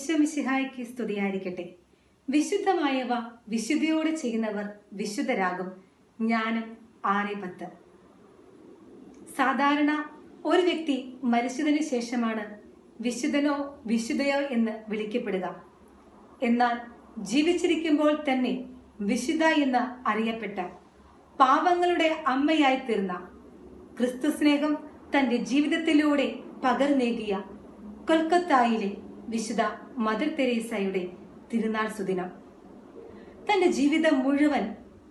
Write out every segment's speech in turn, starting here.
ഈശ്വമിശിഹായ്ക്ക് സ്തുതിയായിരിക്കട്ടെ. വിശുദ്ധമായവ വിശുദ്ധിയോടെ ചെയ്യുന്നവർ വിശുദ്ധരാകും. ജ്ഞാനം ആറ് പത്ത്. സാധാരണ ഒരു വ്യക്തി മരിച്ചതിന് ശേഷമാണ് വിശുദ്ധനോ വിശുദ്ധയോ എന്ന് വിളിക്കപ്പെടുക. എന്നാൽ ജീവിച്ചിരിക്കുമ്പോൾ തന്നെ വിശുദ്ധ എന്ന് അറിയപ്പെട്ട പാവങ്ങളുടെ അമ്മയായി തീർന്ന ക്രിസ്തു സ്നേഹം തന്റെ ജീവിതത്തിലൂടെ പകർന്നേകിയ കൊൽക്കത്തായിലെ വിശുദ്ധ മദർ തെരേസയുടെ തിരുനാൾ സുദിനം. തന്റെ ജീവിതം മുഴുവൻ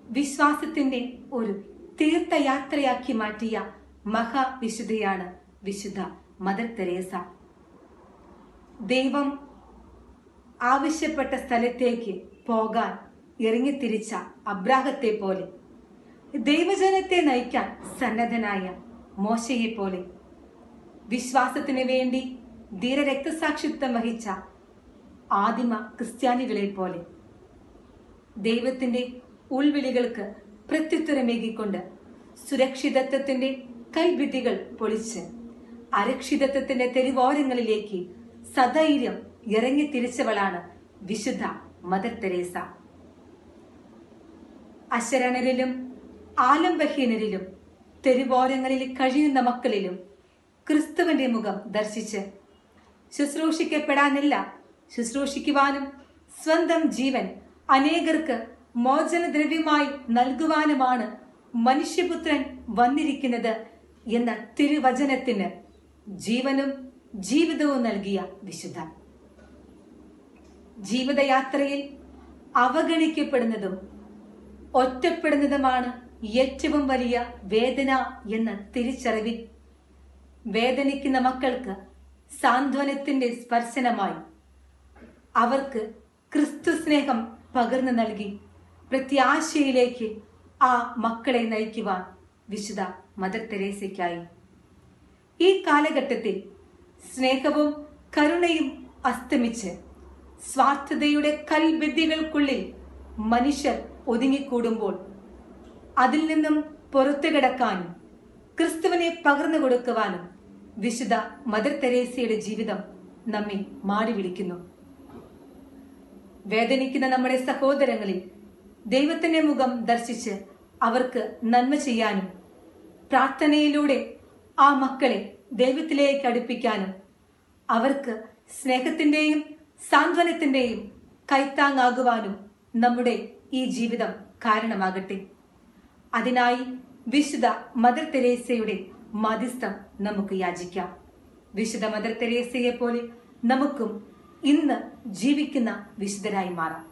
വിശ്വാസത്തിന്റെ ഒരു തീർത്ഥയാത്രയാക്കി മാറ്റിയ മഹാവിശുദ്ധയാണ് വിശുദ്ധ മദർ തെരേസ. ദൈവം ആവശ്യപ്പെട്ട സ്ഥലത്തേക്ക് പോകാൻ ഇറങ്ങിത്തിരിച്ച അബ്രാഹത്തെ പോലെ ദൈവജനത്തെ നയിക്കാൻ സന്നദ്ധനായ മോശയെ പോലെ വിശ്വാസത്തിന് വേണ്ടി ധീര രക്തസാക്ഷിത്വം വഹിച്ച ആദിമ ക്രിസ്ത്യാനികളെ പോലെ ദൈവത്തിന്റെ ഉൾവിളികൾക്ക് പ്രത്യുത്തരമേകിക്കൊണ്ട് സുരക്ഷിതത്വത്തിന്റെ കൈവിധികൾ പൊളിച്ച് അരക്ഷിതത്വത്തിന്റെ തെരുവോരങ്ങളിലേക്ക് സധൈര്യം ഇറങ്ങി തിരിച്ചവളാണ് വിശുദ്ധ മദർ തെരേസ. അശരണരിലും ആലംബഹീനരിലും തെരുവോരങ്ങളിൽ കഴിയുന്ന മക്കളിലും ക്രിസ്തുവിന്റെ മുഖം ദർശിച്ച് ശുശ്രൂഷിക്കപ്പെടാനല്ല. ശുശ്രൂഷിക്കുവാനും സ്വന്തം ജീവൻ അനേകർക്ക് മോചനദ്രവ്യമായി നൽകുവാനുമാണ് മനുഷ്യപുത്രൻ വന്നിരിക്കുന്നത് എന്ന തിരുവചനത്തിന് ജീവനും ജീവിതവും നൽകിയ വിശുദ്ധ ജീവിതയാത്രയിൽ അവഗണിക്കപ്പെടുന്നതും ഒറ്റപ്പെടുന്നതുമാണ് ഏറ്റവും വലിയ വേദന എന്ന തിരിച്ചറിവിൽ വേദനിക്കുന്ന മക്കൾക്ക് സാന്ത്വനത്തിന്റെ സ്പർശനമായി അവർക്ക് ക്രിസ്തു സ്നേഹം പകർന്നു നൽകി പ്രത്യാശയിലേക്ക് ആ മക്കളെ നയിക്കുവാൻ വിശുദ്ധ മദർ തെരേസയ്ക്കായി. ഈ കാലഘട്ടത്തിൽ സ്നേഹവും കരുണയും അസ്തമിച്ച് സ്വാർത്ഥതയുടെ കൽവിദ്യകൾക്കുള്ളിൽ മനുഷ്യർ ഒതുങ്ങിക്കൂടുമ്പോൾ അതിൽ നിന്നും പുറത്തു കിടക്കാനും ക്രിസ്തുവിനെ പകർന്നു കൊടുക്കുവാനും വിശുദ്ധ മദർ തെരേസയുടെ ജീവിതം നമ്മെ മാടി വിളിക്കുന്നു. വേദനിക്കുന്ന നമ്മുടെ സഹോദരങ്ങളിൽ ദൈവത്തിന്റെ മുഖം ദർശിച്ച് അവർക്ക് നന്മ ചെയ്യാനും പ്രാർത്ഥനയിലൂടെ ആ മക്കളെ ദൈവത്തിലേക്ക് അടുപ്പിക്കാനും അവർക്ക് സ്നേഹത്തിന്റെയും സാന്ത്വനത്തിന്റെയും കൈത്താങ്ങാകുവാനും നമ്മുടെ ഈ ജീവിതം കാരണമാകട്ടെ. അതിനായി വിശുദ്ധ മദർ തെരേസയുടെ മധ്യസ്ഥം നമുക്ക് യാചിക്കാം. വിശുദ്ധ മദർ തെരേസയെ പോലെ നമുക്കും ഇന്ന് ജീവിക്കുന്ന വിശുദ്ധരായി മാറാം.